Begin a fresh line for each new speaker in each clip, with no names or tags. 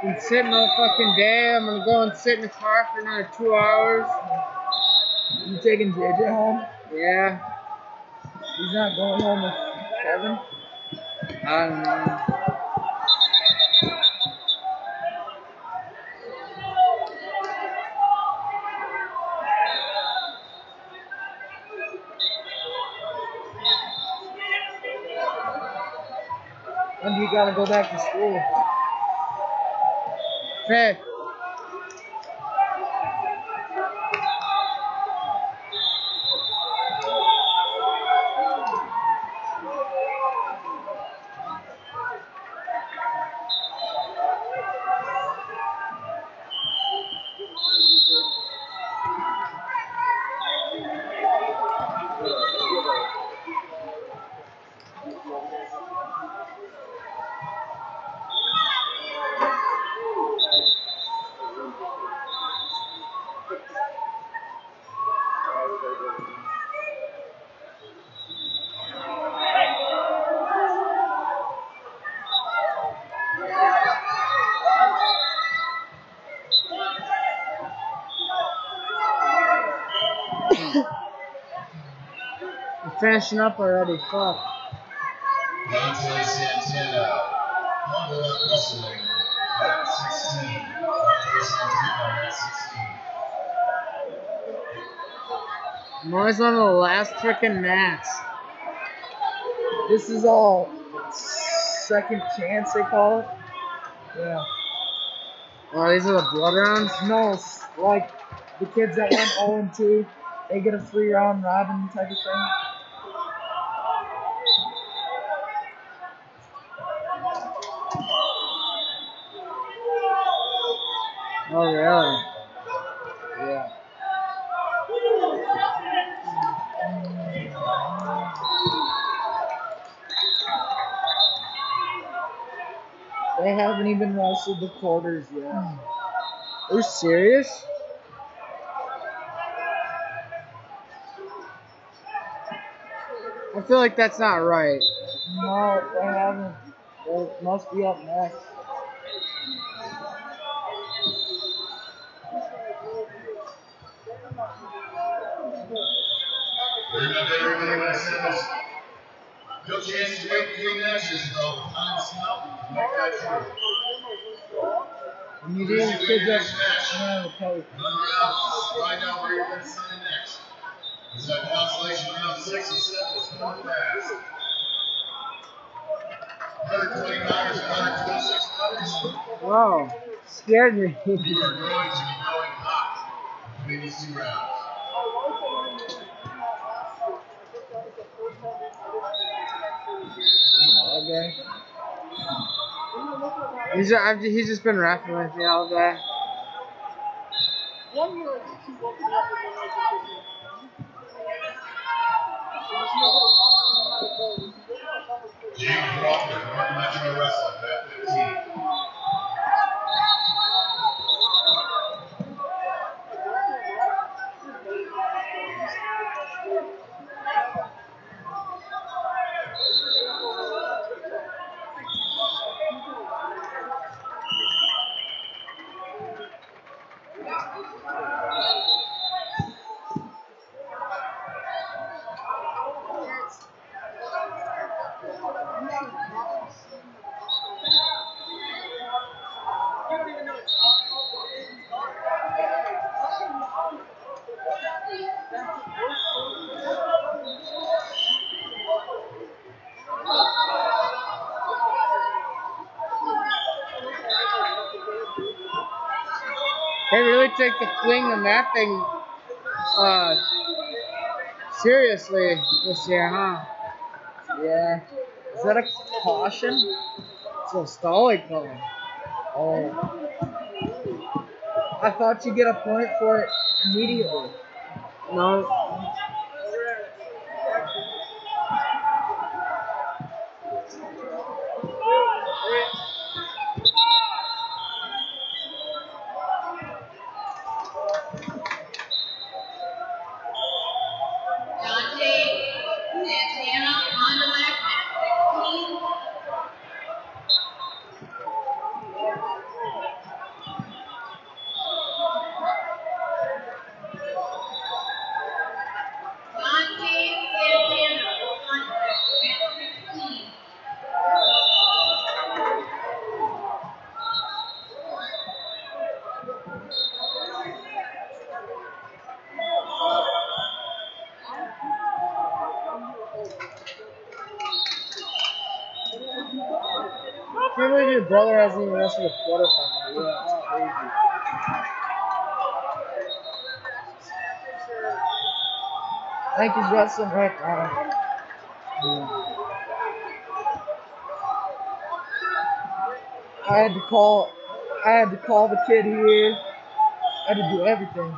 Been sitting all fucking day. I'm gonna go and sit in the car for another two hours.
You taking JJ home?
Yeah.
He's not going home with Kevin?
I don't know.
When do you gotta go back to school?
哎。We're finishing up already. Fuck.
Dante Santana, Honda Wrestling, at 16. Dante Santana at 16.
I'm always on the last freaking match.
This is all second chance, they call it? Yeah.
Oh, these are the blood rounds?
No, like the kids that went 0 and 2, they get a free round robin type of thing.
Oh, really?
Yeah. They haven't even wrestled the quarters yet.
Are you serious? I feel like that's not right.
No, they haven't. They must be up next.
Remember, everybody when I no chance to wait between matches, though. Time out. Make that true.
And you do the kids up
Next match.
yeah, the post.
Run around, find out where you're going to sign next. Is that consolation round six and seven is going fast. 120 pounders and 126 pounders.
Whoa. Scared me.
You are going to be going hot between these two rounds.
Okay.
He's, uh, I've, he's just been rapping with me all day.
Jake Crawford, North Metro Wrestling, at 15.
They really take the fling and that thing uh, seriously this year, huh?
Yeah. Is that a caution?
It's a stalling call.
Oh. I thought you'd get a point for it immediately.
No. Brother hasn't even wrestled a quarterfinal. Yeah, it's crazy.
Think he's right now. I had to call. I had to call the kid here. I had to do everything.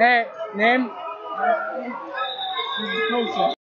Hey, name?
He's the coach.